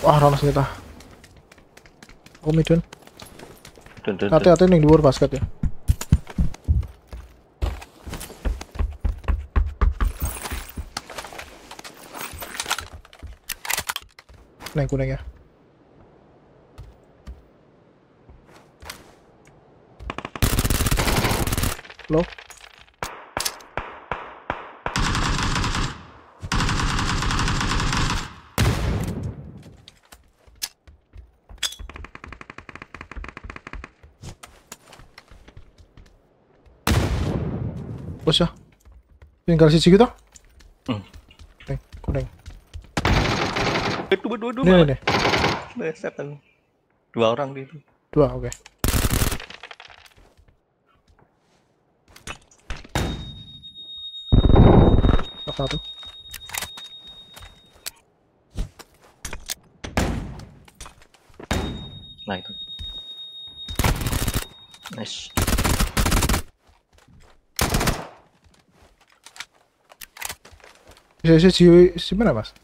Wah, rono kita. Oh, midun. Dun, dun, dun. Hati-hati ning dhuwur basket ya. Neng kuning ya. Lo? Bos ya. Tinggal sisi kita. Hmm. Kuning, kuning. Dua, dua, dua. Ini, ini, orang di itu. Dua, oke. Satu. Nah itu. Nice. Bisa sisi si mana mas?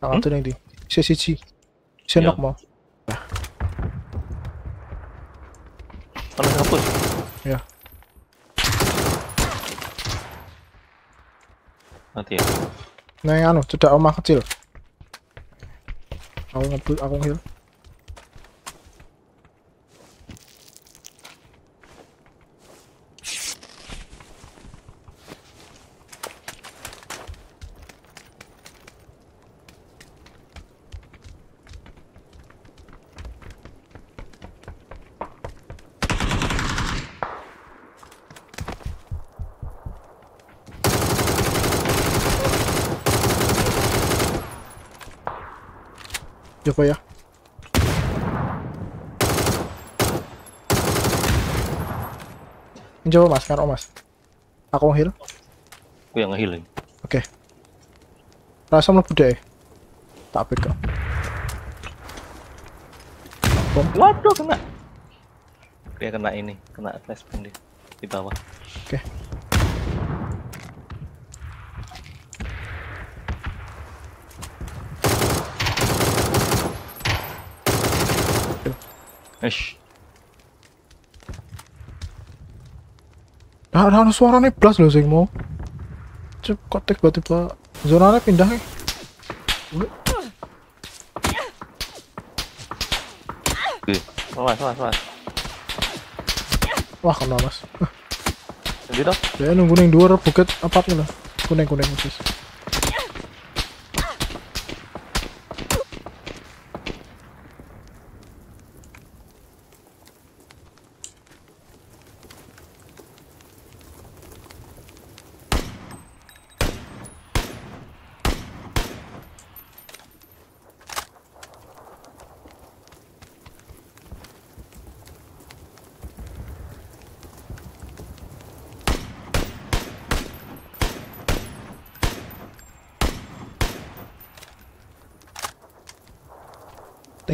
Nah, Hmm? tuh yang di. Bisa sisi. Bisa Iya. knock mau. Kalau hapus. Ya. Mati ya. Nah yang anu, cedak omah kecil. Aku ngebut, aku heal. Ya. Ini coba mas, kan oh mas. Aku heal. Gue yang nge-healing. Oke. Rasa mlebu deh. Tak pegang. Bom. Waduh kena. Dia kena ini, kena flashbang dia di bawah. Oke. Ish. Nah, nah, suaranya blas loh sing mau. Cep, kok tiba-tiba zonanya pindah ya? Oke. Awas, awas, awas. Wah, kena mas. Jadi toh? Dia nunggu ning dua bukit apatnya lah. Kuning kuning khusus.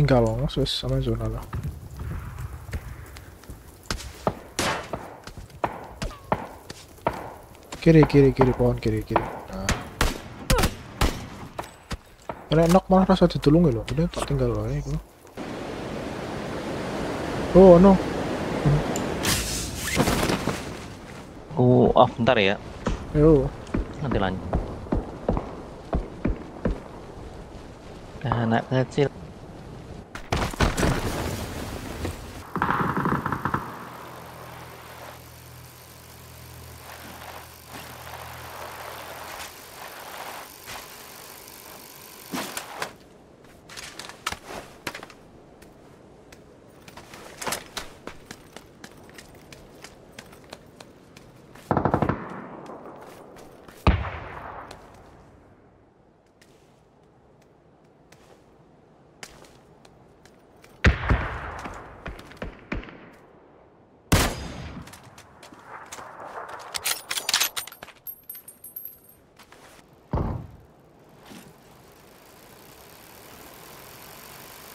Mas, wis sama zona lah. Kiri, kiri, kiri, pohon kiri, kiri. Nah. Nek enak malah rasa ditulungi loh, udah tak tinggal loh ya. Oh no, Oh, oh, bentar ya. yo, Nanti lanjut. Anak kecil.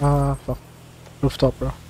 Ah, fuck. Rooftop, bro.